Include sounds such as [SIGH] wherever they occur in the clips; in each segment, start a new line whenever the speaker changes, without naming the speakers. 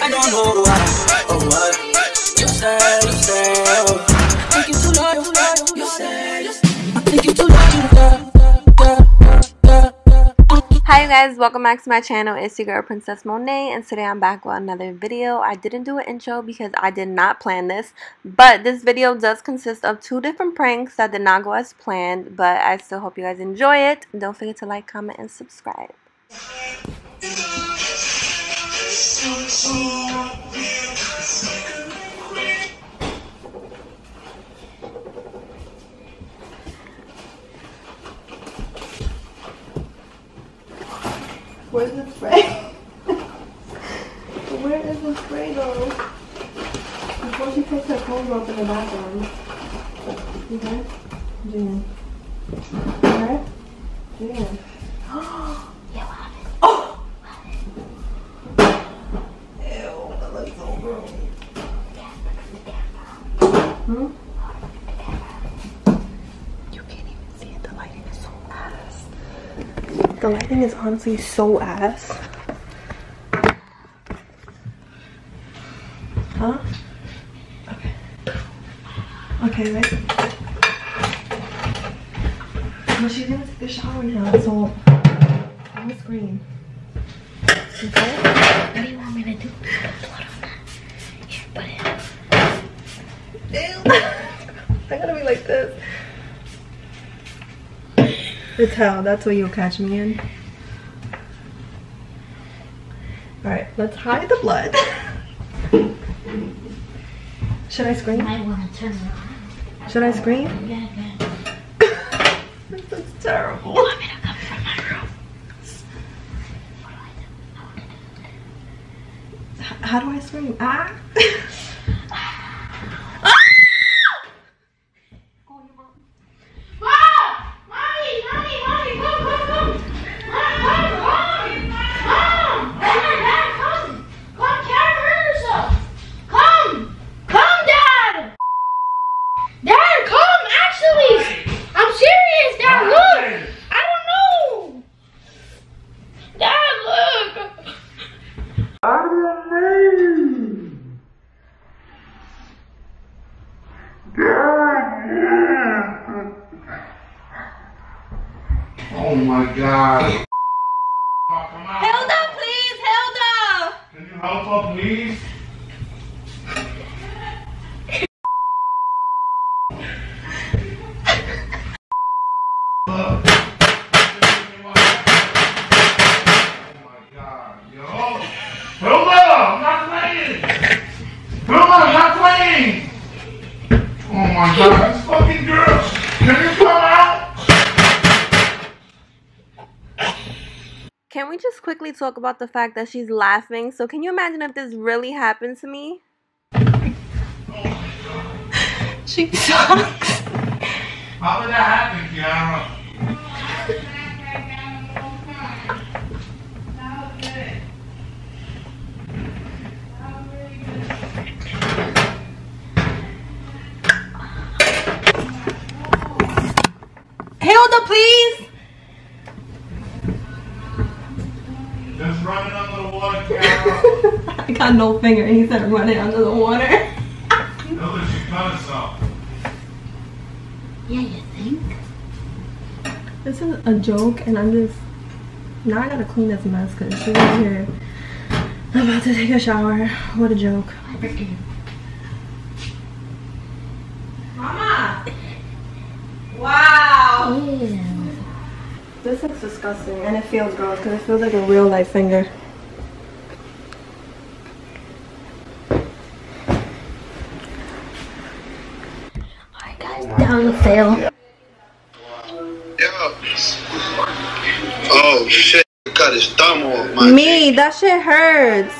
I don't know why or what. You say, you oh. I think you too loyal. You. I think you too loyal, girl.
Hi you guys, welcome back to my channel. It's your girl Princess Monet and today I'm back with another video. I didn't do an intro because I did not plan this, but this video does consist of two different pranks that did not go as planned, but I still hope you guys enjoy it. Don't forget to like, comment, and subscribe. Where's the spray? [LAUGHS] Where is the spray though? Before she takes her clothes off in the bathroom. Okay? Jan. Okay? Jan. Hmm? You can't even see it. The lighting is so ass. The lighting is honestly so ass. Huh? Okay. Okay, wait. Well, she's gonna take the shower now, so I'm gonna scream. Okay?
What do you want me to do? Put blood on that. Here, put it.
Ew. I gotta be like this. It's hell. That's what you'll catch me in. Alright, let's hide the blood. Should I scream?
might want to turn around.
Should I scream?
Yeah, yeah. [LAUGHS]
this looks terrible.
Want me to come from my room?
How do I scream? Ah! [LAUGHS]
I'm serious, Dad. Look, I don't know. Dad, look.
Oh my god. Come out.
Hilda, please! Hilda!
Can you help her, please? Can
we just quickly talk about the fact that she's laughing? So, can you imagine if this really happened to me? She sucks.
How did that happen, Kiara?
Hilda, please! I got no finger. He said running under the water.
Hilda, she cut herself.
Yeah, you think?
This is a joke, and I'm just. Now I gotta clean this mess because she's in here. I'm about to take a shower. What a joke. Mama! Wow!
Ew.
This looks disgusting, and it feels gross because it feels like a real life finger.
Alright, guys, down the fail.
Yo. Oh shit, cut his thumb off, my
Me, that shit hurts.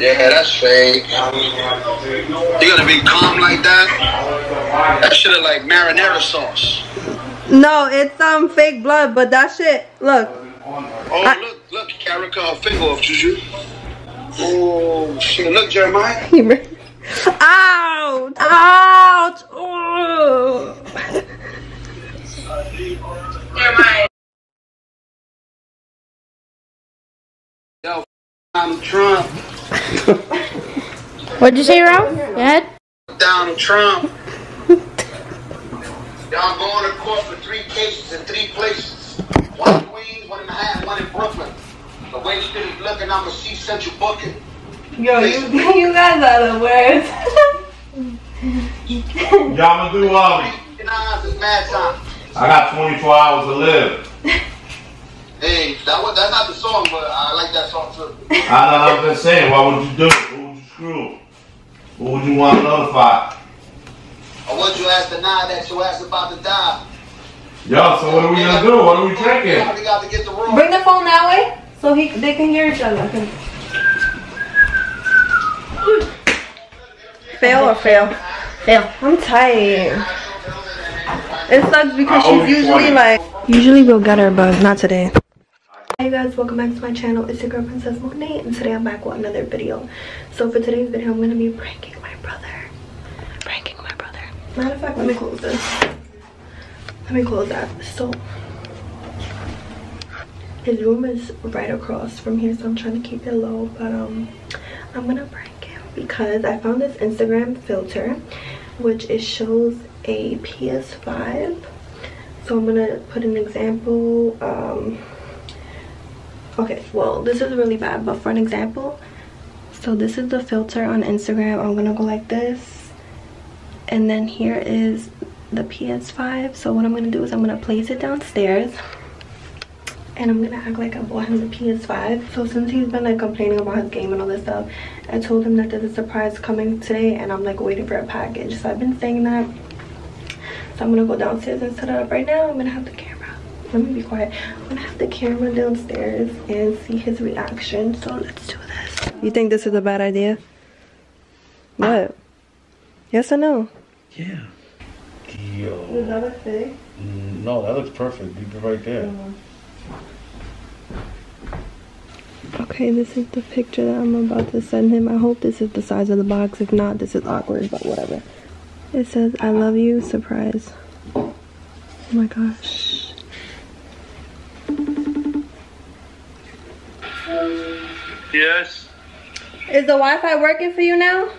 Yeah, that's fake. You gonna be calm like that? That shit is like marinara sauce.
No, it's um fake blood, but that shit. Look,
Oh, look, look, Kara cut her finger off, Juju. Oh, shit. Look, Jeremiah. [LAUGHS]
ouch, ouch. Oh.
Yo, Donald Trump.
What'd you say, Ralph? Go ahead.
Donald Trump. Y'all going to court for three cases in three places. One in Queens, one in Manhattan, one in Brooklyn. The way this is looking, I'm going to see central booking.
Yo, you, [LAUGHS] you guys are the worst. [LAUGHS]
Y'all gonna do all of it.
Three nines is mad time.
I got 24 hours to live.
Hey, that was, that's not the song, but I like that song too.
I know I'm just saying, what would you do? Who would you screw? Who would you want to notify?
Or would you ask the nine that your ass about to die?
Yo, so what are we gonna do? What are we drinking?
get.
Bring the phone that way so he they can hear each other. Fail or fail?
Fail.
I'm tired. It sucks because she's usually like. Usually we'll get her, but not today. Hey guys, welcome back to my channel. It's your girl Princess Monet, and today I'm back with another video. So for today's video, I'm gonna be pranking my brother. Pranking my brother. Matter of fact, let me close this. Let me close that. So his room is right across from here, so I'm trying to keep it low. But um, I'm gonna prank him because I found this Instagram filter, which it shows a PS5. So I'm gonna put an example. Um, okay, well this is really bad, but for an example, so this is the filter on Instagram. I'm gonna go like this, and then here is the PS5. So what I'm gonna do is I'm gonna place it downstairs and I'm gonna act like I bought him the PS5. So since he's been like complaining about his game and all this stuff, I told him that there's a surprise coming today and I'm like waiting for a package. So I've been saying that. So I'm gonna go downstairs and set it up right now. I'm gonna have the camera. Let me be quiet. I'm gonna have the camera downstairs and see his reaction. So let's do this. You think this is a bad idea? What? Yes or no?
Yeah. Yo.
Does that look big?
Mm, No, that looks perfect. Leave it right there.
Okay, this is the picture that I'm about to send him. I hope this is the size of the box. If not, this is awkward, but whatever. It says, I love you, surprise. Oh my gosh.
Yes.
Is the Wi-Fi working for you now?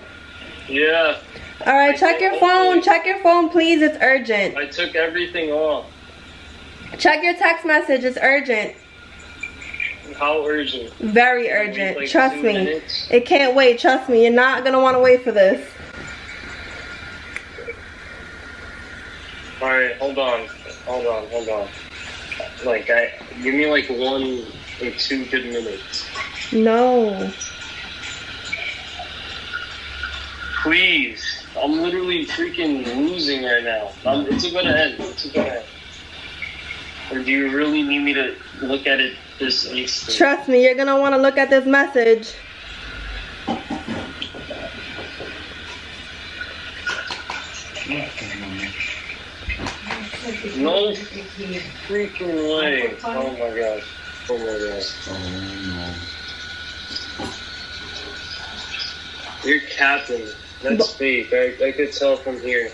Yeah.
Alright, check your phone. Check your phone, please. It's urgent.
I took everything off.
Check your text message. It's urgent.
How urgent?
Very urgent.
Like
Trust me.
minutes?
It can't wait. Trust me. You're not going to want to wait for this.
Alright, hold on. Hold on, hold on. Like I give me like one or two good minutes.
No.
Please. I'm literally freaking losing right now. Um, it's gonna end. It's gonna end. Or do you really need me to look at it this instant?
Trust me. You're going to want to look at this message.
No freaking way. Oh my gosh. Oh my gosh.
Oh no.
You're capping. That's fake. I, I could tell from here.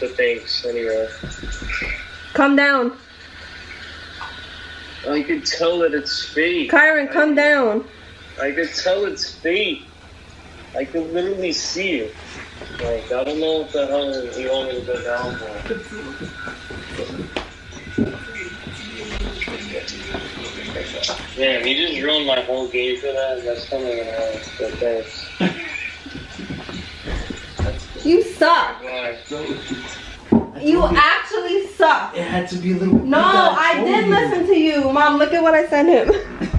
But thanks anyway.
Come down.
I could tell that it's fake.
Kyron, come down.
I could tell it's fake. I could literally see it. Like, I don't know what the hell you want me to go down for. Damn, you just ruined my whole game for that. That's coming in. But thanks.
You suck. You actually suck.
It had to be a little.
No, I did listen to you. Mom, look at what I sent him.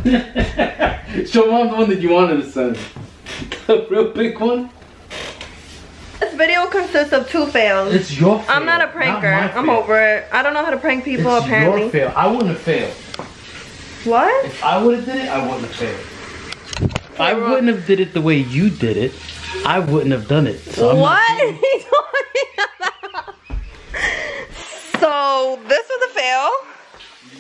[LAUGHS]
Show mom the one that you wanted to send. The real big one.
This video consists of two fails.
It's your fail.
I'm not a pranker.
my
I'm over it. I don't know how to prank people
It's
apparently.
your fail. I wouldn't have failed.
What?
If I would have did it, I wouldn't have failed. If I wouldn't have did it the way you did it, I wouldn't have done it. So I'm not
what? [LAUGHS] So this was a fail.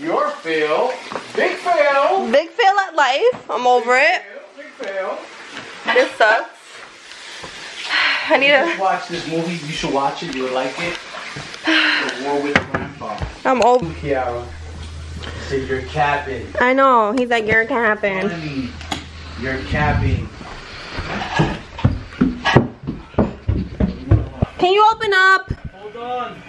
Your fail. Big fail.
Big fail at life. I'm over big it.
Fail, big fail.
This sucks. I need to
watch this movie. You should watch it. You would like it. The War with Grandpa.
I'm over.
Kiara. Say your capping.
I know. He's like your capping.
You're capping.
Can you open up?
Hold on.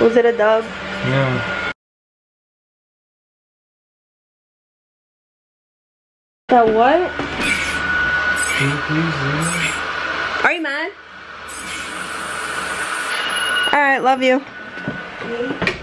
Was it a dub?
Yeah.
That what?
Can you please leave?
Are you mad? Alright, love you.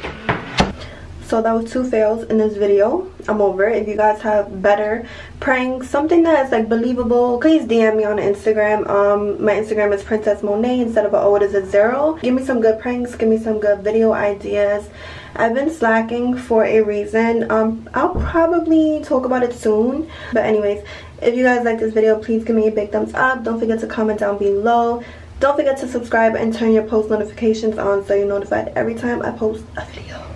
So that was two fails in this video. I'm over it. If you guys have better pranks, something that is like believable, please DM me on Instagram. Um, my Instagram is Princess Monet. Instead of a O, it is a zero. Give me some good pranks. Give me some good video ideas. I've been slacking for a reason. Um, I'll probably talk about it soon. But anyways, if you guys like this video, please give me a big thumbs up. Don't forget to comment down below. Don't forget to subscribe and turn your post notifications on so you're notified every time I post a video.